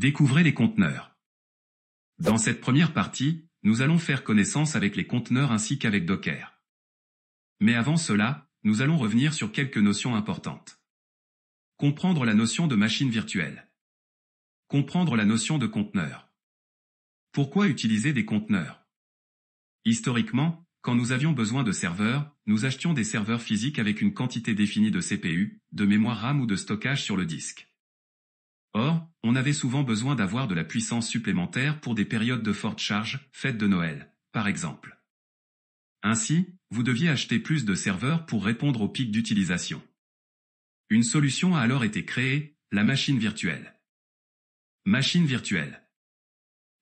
Découvrez les conteneurs. Dans cette première partie, nous allons faire connaissance avec les conteneurs ainsi qu'avec Docker. Mais avant cela, nous allons revenir sur quelques notions importantes. Comprendre la notion de machine virtuelle. Comprendre la notion de conteneur. Pourquoi utiliser des conteneurs? Historiquement, quand nous avions besoin de serveurs, nous achetions des serveurs physiques avec une quantité définie de CPU, de mémoire RAM ou de stockage sur le disque. Or, on avait souvent besoin d'avoir de la puissance supplémentaire pour des périodes de forte charge, fêtes de Noël, par exemple. Ainsi, vous deviez acheter plus de serveurs pour répondre aux pics d'utilisation. Une solution a alors été créée, la machine virtuelle. Machine virtuelle.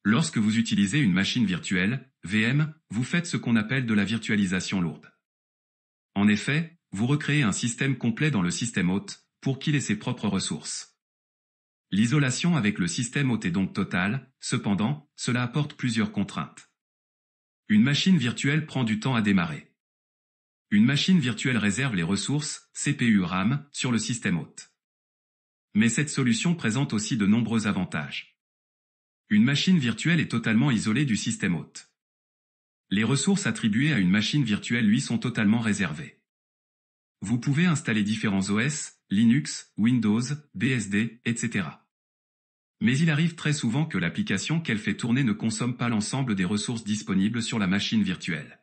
Lorsque vous utilisez une machine virtuelle, VM, vous faites ce qu'on appelle de la virtualisation lourde. En effet, vous recréez un système complet dans le système hôte, pour qu'il ait ses propres ressources. L'isolation avec le système hôte est donc totale, cependant, cela apporte plusieurs contraintes. Une machine virtuelle prend du temps à démarrer. Une machine virtuelle réserve les ressources, CPU RAM, sur le système hôte. Mais cette solution présente aussi de nombreux avantages. Une machine virtuelle est totalement isolée du système hôte. Les ressources attribuées à une machine virtuelle lui sont totalement réservées. Vous pouvez installer différents OS, Linux, Windows, BSD, etc. Mais il arrive très souvent que l'application qu'elle fait tourner ne consomme pas l'ensemble des ressources disponibles sur la machine virtuelle.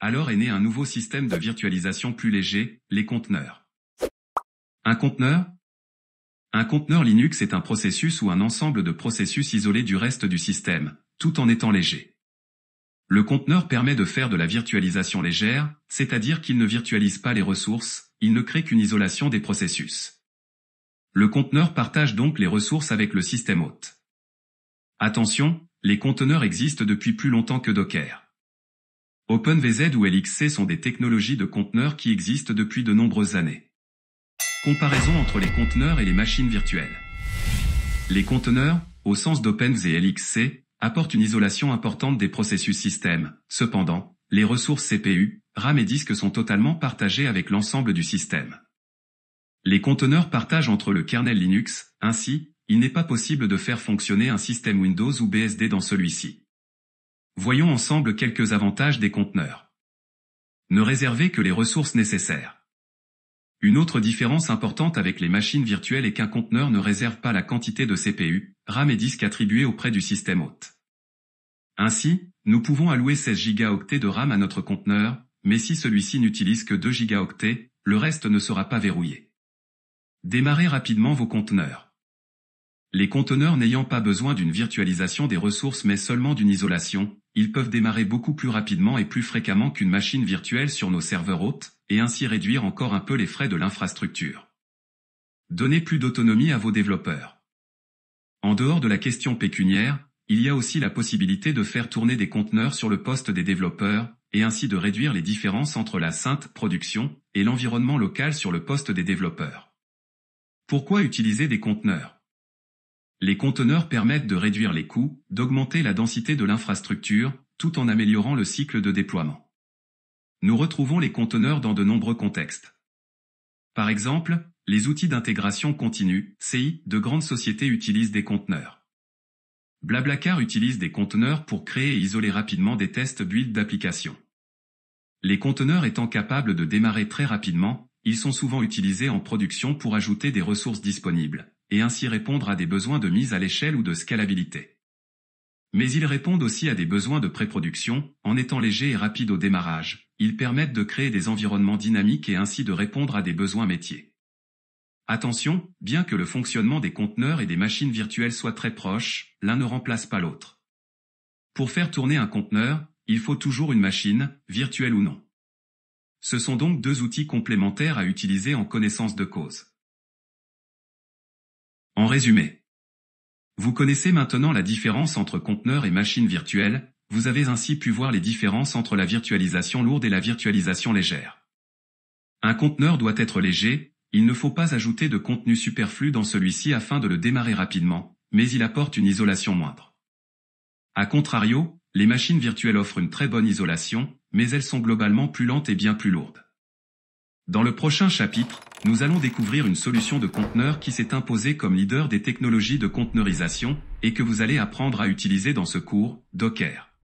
Alors est né un nouveau système de virtualisation plus léger, les conteneurs. Un conteneur? Un conteneur Linux est un processus ou un ensemble de processus isolés du reste du système, tout en étant léger. Le conteneur permet de faire de la virtualisation légère, c'est-à-dire qu'il ne virtualise pas les ressources, il ne crée qu'une isolation des processus. Le conteneur partage donc les ressources avec le système hôte. Attention, les conteneurs existent depuis plus longtemps que Docker. OpenVZ ou LXC sont des technologies de conteneurs qui existent depuis de nombreuses années. Comparaison entre les conteneurs et les machines virtuelles. Les conteneurs, au sens d'OpenVZ et LXC, apportent une isolation importante des processus système. Cependant, les ressources CPU, RAM et disque sont totalement partagés avec l'ensemble du système. Les conteneurs partagent entre le kernel Linux, ainsi, il n'est pas possible de faire fonctionner un système Windows ou BSD dans celui-ci. Voyons ensemble quelques avantages des conteneurs. Ne réservez que les ressources nécessaires. Une autre différence importante avec les machines virtuelles est qu'un conteneur ne réserve pas la quantité de CPU, RAM et disque attribués auprès du système hôte. Ainsi, nous pouvons allouer 16 Go de RAM à notre conteneur, mais si celui-ci n'utilise que 2 gigaoctets, le reste ne sera pas verrouillé. Démarrez rapidement vos conteneurs. Les conteneurs n'ayant pas besoin d'une virtualisation des ressources mais seulement d'une isolation, ils peuvent démarrer beaucoup plus rapidement et plus fréquemment qu'une machine virtuelle sur nos serveurs hôtes, et ainsi réduire encore un peu les frais de l'infrastructure. Donnez plus d'autonomie à vos développeurs. En dehors de la question pécuniaire, il y a aussi la possibilité de faire tourner des conteneurs sur le poste des développeurs, et ainsi de réduire les différences entre la sainte production et l'environnement local sur le poste des développeurs. Pourquoi utiliser des conteneurs? Les conteneurs permettent de réduire les coûts, d'augmenter la densité de l'infrastructure, tout en améliorant le cycle de déploiement. Nous retrouvons les conteneurs dans de nombreux contextes. Par exemple, les outils d'intégration continue, CI, de grandes sociétés utilisent des conteneurs. Blablacar utilise des conteneurs pour créer et isoler rapidement des tests build d'applications. Les conteneurs étant capables de démarrer très rapidement, ils sont souvent utilisés en production pour ajouter des ressources disponibles, et ainsi répondre à des besoins de mise à l'échelle ou de scalabilité. Mais ils répondent aussi à des besoins de pré-production, en étant légers et rapides au démarrage, ils permettent de créer des environnements dynamiques et ainsi de répondre à des besoins métiers. Attention, bien que le fonctionnement des conteneurs et des machines virtuelles soit très proche, l'un ne remplace pas l'autre. Pour faire tourner un conteneur, il faut toujours une machine, virtuelle ou non. Ce sont donc deux outils complémentaires à utiliser en connaissance de cause. En résumé, vous connaissez maintenant la différence entre conteneur et machine virtuelle, vous avez ainsi pu voir les différences entre la virtualisation lourde et la virtualisation légère. Un conteneur doit être léger, il ne faut pas ajouter de contenu superflu dans celui-ci afin de le démarrer rapidement, mais il apporte une isolation moindre. A contrario, les machines virtuelles offrent une très bonne isolation, mais elles sont globalement plus lentes et bien plus lourdes. Dans le prochain chapitre, nous allons découvrir une solution de conteneur qui s'est imposée comme leader des technologies de conteneurisation et que vous allez apprendre à utiliser dans ce cours, Docker.